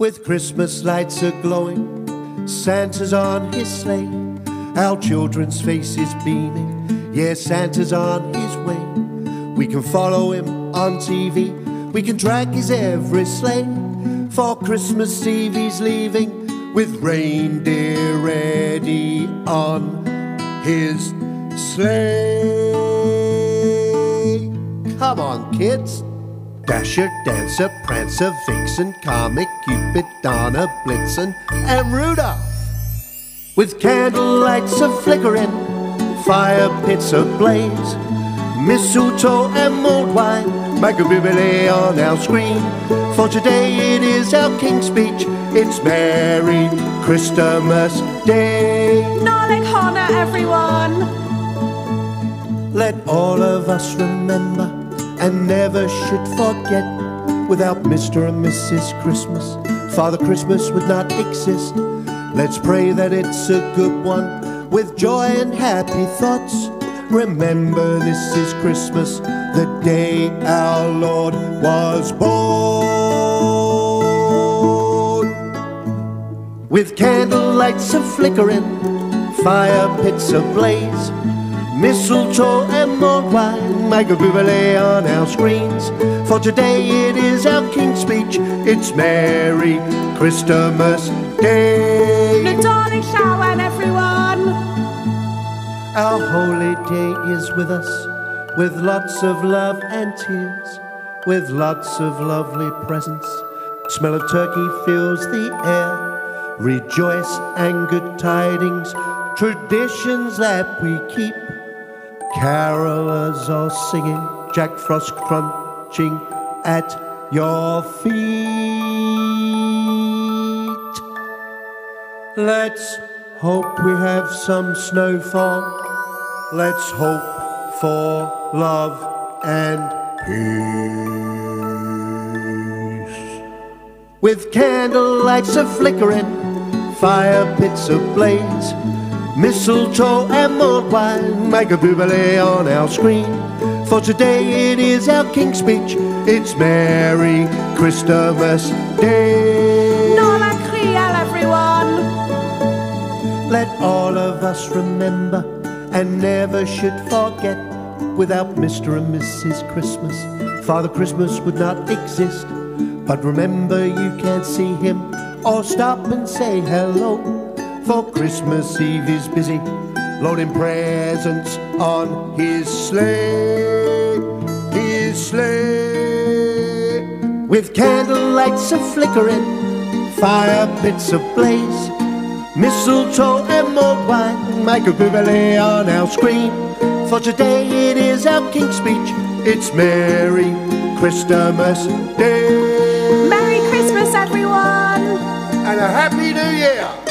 With Christmas lights a glowing, Santa's on his sleigh. Our children's faces beaming, yeah, Santa's on his way. We can follow him on TV, we can track his every sleigh. For Christmas Eve he's leaving with reindeer ready on his sleigh. Come on, kids. Dasher, Dancer, Prancer, Vixen, Comet, Cupid, Donner, Blitzen, and Rudolph. With candle lights a flickering, fire pits ablaze, mistletoe and mulled wine bibble on our screen. For today it is our King's speech, it's Merry Christmas Day. Nollaig Shona, everyone! Let all of us remember and never should forget without Mr. and Mrs. Christmas, Father Christmas would not exist. Let's pray that it's a good one with joy and happy thoughts. Remember, this is Christmas, the day our Lord was born. With candle lights a flickering, fire pits ablaze, mistletoe and more wine make a bouvelet on our screens. For today it is our King's speech, it's Merry Christmas Day. Nadolig Llawen, everyone! Our holy day is with us, with lots of love and tears, with lots of lovely presents. Smell of turkey fills the air. Rejoice and good tidings, traditions that we keep. Carolers are singing, Jack Frost crunching at your feet. Let's hope we have some snowfall. Let's hope for love and peace. With candle lights a flickering, fire pits ablaze, mistletoe and mulled wine make a bouvelet on our screen. For today it is our King's speech, it's Merry Christmas Day. Nollaig Chridheil, everyone! Let all of us remember and never should forget without Mr. and Mrs. Christmas, Father Christmas would not exist. But remember, you can't see him or stop and say hello. For Christmas Eve is busy loading presents on his sleigh, his sleigh. With candle lights a flickering, fire pits ablaze, mistletoe and mulled wine make a bouvelet on our screen. For today it is our King's speech, it's Merry Christmas Day. Merry Christmas, everyone! And a Happy New Year!